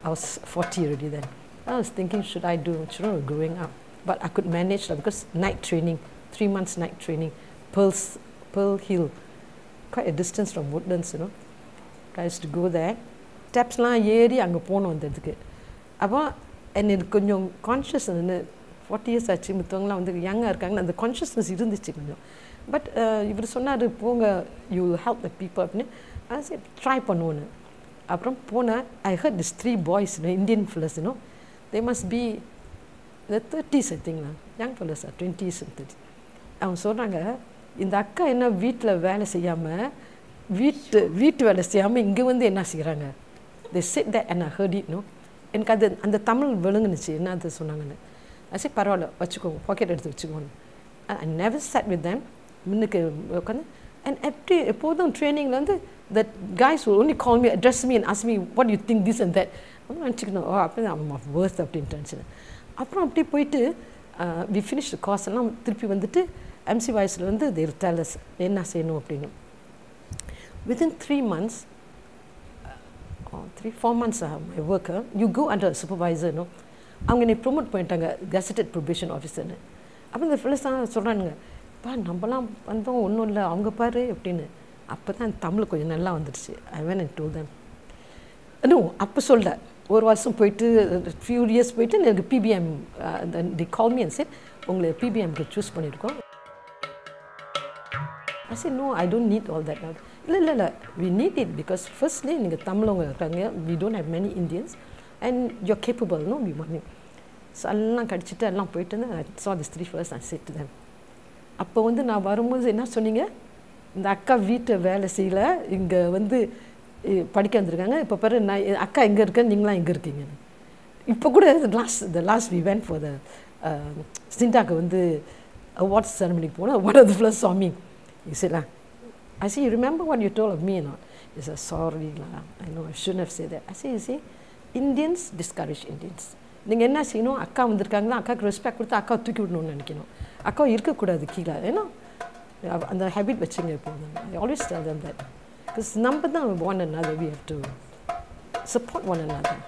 I was 40 already then. I was thinking, should I do? Children were growing up. But I could manage that because night training, three months night training, Pearl's, Pearl Hill, quite a distance from Woodlands, you know. I used to go there. ஸ்டெப்ஸ்லாம் ஏறி அங்கே போகணும் அந்த இதுக்கு அப்போ எனக்கு கொஞ்சம் conscious வந்து forty years ஆச்சு மித்தவங்களாம் வந்து யங்காக இருக்காங்கன்னு அந்த கான்ஷியஸ்னஸ் இருந்துச்சு கொஞ்சம். பட் uh, இவர் சொன்னார் போங்க you will help the people அப்படின்னு. ட்ரை பண்ணுவோன்னு. அப்புறம் போனேன் I heard this three boys Indian fellows இன்னும் தே மஸ்ட் பி இந்த தேர்ட்டிஸ் ஐத்திங்களா யங் ஃபில்லர்ஸ் டுவெண்ட்டிஸ் தேர்ட்டி அவங்க சொல்கிறாங்க இந்த அக்கா என்ன வீட்டில் வேலை செய்யாமல் வீட்டு வீட்டு வேலை செய்யாமல் இங்கே வந்து என்ன செய்கிறாங்க தே செட் த என்ன ஐ ஹர்ட் எனக்கு அது அந்த தமிழ் விழுங்குனுச்சு என்ன அது சொன்னாங்கன்னு. ஐ சே பரவாயில்ல வச்சுக்கோங்க பாக்கெட் எடுத்து வச்சுக்கோங்க I never sat with them முன்னுக்கு உட்காந்து அண்ட் எப்படி எப்போதும் ட்ரைனிங்கில் வந்து that guys only call me address me and ask me what you think this and that அப்படின்னு நினச்சிக்கணும் ஓ அப்படி தான் ஆஃப் வேர்ஸ் அப்படின்ட்டு நினச்சினேன் அப்புறம் அப்படியே போயிட்டு வி ஃபினிஷ் காஸ் எல்லாம் திருப்பி வந்துட்டு எம்சி வாய்ஸில் வந்து தேர் டேலஸ் என்ன செய்யணும்? அப்படின்னு. Within three months three four months my work you go under சூப்பர்வைசர்னோ அவங்க என்னை ப்ரொமோட் பண்ணிட்டாங்க கெசட்டட் ப்ரொபேஷன் ஆஃபீஸர்னு அப்போ இந்த ஃபில்லஸ் தான் சொல்கிறானுங்க பா நம்மலாம் வந்தோம் ஒன்றும் இல்லை அவங்க பாரு அப்படின்னு. அப்போ தான் தமிழ் கொஞ்சம் நல்லா வந்துடுச்சு. I want and do them இன்னும் அப்போ சொல்ல ஒரு வருஷம் போயிட்டு ஃபியூ இயர்ஸ் போயிட்டு எனக்கு பிபிஎம் தி கால் சே உங்களை பிபிஎம்க்கு சூஸ் பண்ணியிருக்கோம். I know I don't need need all இல்லை இல்லை இல்லை வி நீட் இட் பிகாஸ் ஃபர்ஸ்ட்லேயே நீங்கள் தமிழவங்க இருக்காங்க. We don't have many Indians and you're capable no we money so எல்லாம் கடிச்சிட்டு எல்லாம் போயிட்டு I saw this three first நான் செட்டு தான் அப்போ வந்து நான் வரும்போது என்ன சொன்னீங்க? இந்த அக்கா வீட்டை வேலை செய்யல இங்கே வந்து படிக்க வந்திருக்காங்க. இப்போ பாரு நான் அக்கா எங்கே இருக்கேன் நீங்களாம் எங்கே இருக்கீங்க? இப்போ கூட last the last we went for the சிண்டாக்கு வந்து அவார்ட்ஸ் செரமனிக்கு போனால் ஒன் ஆஃப் த ஃபிளஸ் சாமி You said, lah. I say, you remember what you told of சாரிலா I know I should have say that I see shouldn't Indians discourage Indians நீங்கள் என்ன செய்யணும்? அக்கா வந்திருக்காங்களா அக்காவுக்கு ரெஸ்பெக்ட் கொடுத்து அக்கா தூக்கி விடணும்னு நினைக்கணும். அக்கா இருக்கக்கூடாது கீழே. ஏன்னா அந்த ஹேபிட் வச்சுங்க எப்போதும் I always tell them that because நம்ம தான் one and other we have to support one and other